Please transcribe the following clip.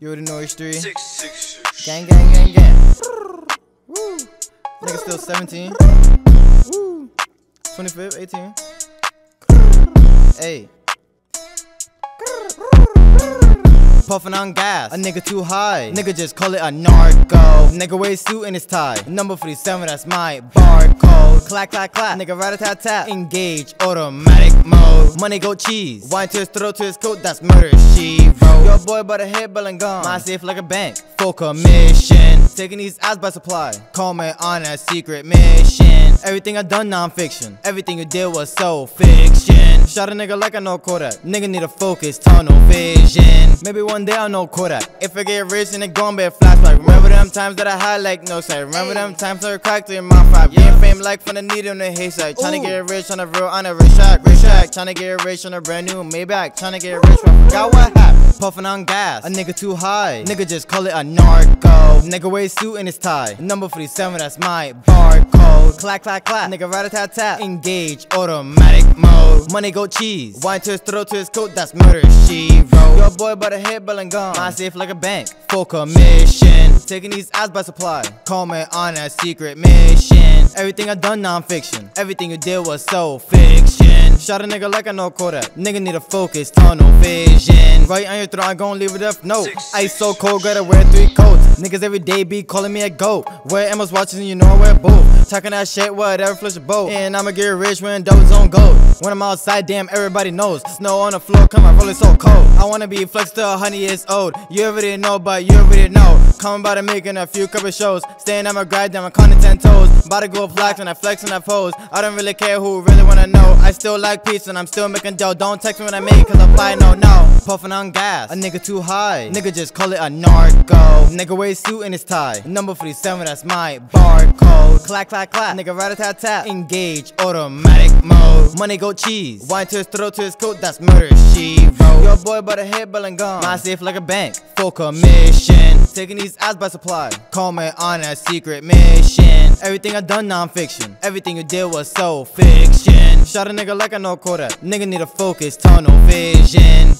You already know history. Gang, gang, gang, gang. Woo. Nigga still 17. Woo. 25th, 18. Hey. Puffin' on gas, a nigga too high. Nigga just call it a narco. Nigga wear suit and his tie. Number 47, that's my barcode. Clack, clack, clack. Nigga rat a tat tat. Engage, automatic mode. Money go cheese. Wine to his throat to his coat, that's murder she wrote. Your boy by the head, bell and gone. My safe like a bank. Full commission. Taking these ads by supply. Call me on a secret mission. Everything I done non-fiction. Everything you did was so fiction. Shot a nigga like I know Kodak. Nigga need a focus, tunnel vision. Maybe one day I'll know Kodak. If I get rich and it gon' be a flashback. Remember them times that I had like no sight. Remember them times I cracked in my five. Getting fame like from the needle in the haystack. Tryna get rich on a real, on a rich shack, rich shack. Tryna get rich on a brand new Maybach. Tryna get rich, but I forgot what happened. Puffin' on gas, a nigga too high. Nigga just call it a narco. Nigga wear suit and his tie. Number 47, that's my barcode. Clack, clack, clack. Nigga rat a tat tat. Engage, automatic mode. Money go cheese. Wine to his throat to his coat, that's murder she wrote. Your boy by the head, bell and gone. My safe like a bank. Full commission. Taking these ads by supply. Call me on a secret mission. Everything I done non-fiction. Everything you did was so fiction. Shot a nigga like I know Kodak. Nigga need a focus, tunnel vision. Right on your throat, I gon' leave it up. No, ice so cold, gotta wear three coats. Niggas every day be calling me a goat. Wear Emma's watches and you know I wear both. Talking that shit, whatever, flush a boat. And I'ma get rich when doubles on gold. When I'm outside, damn, everybody knows. Snow on the floor, come on, rolling so cold. I wanna be flexed to a hundred years old. You already know, but you already know. Coming by to making a few couple shows. Staying on my grind, down my counting ten toes. About to go flex and I flex and I pose. I don't really care who really wanna know. I still like pizza and I'm still making dough. Don't text me when I make cause I fly no no. Puffin' on gas, a nigga too high. Nigga just call it a narco. Nigga wear suit in his tie. Number 47, that's my barcode. Clack, clack, clack. Nigga rat a tat tat. Engage, automatic mode. Money go cheese. Wine to his throat to his coat, that's murder she wrote. Your boy by the head, bell and gone. My safe like a bank. Full commission. Taking these ads by supply. Call me on a secret mission. Everything I done non-fiction. Everything you did was so fiction. Shot a nigga like I know Kodak. Nigga need a focus, tunnel vision.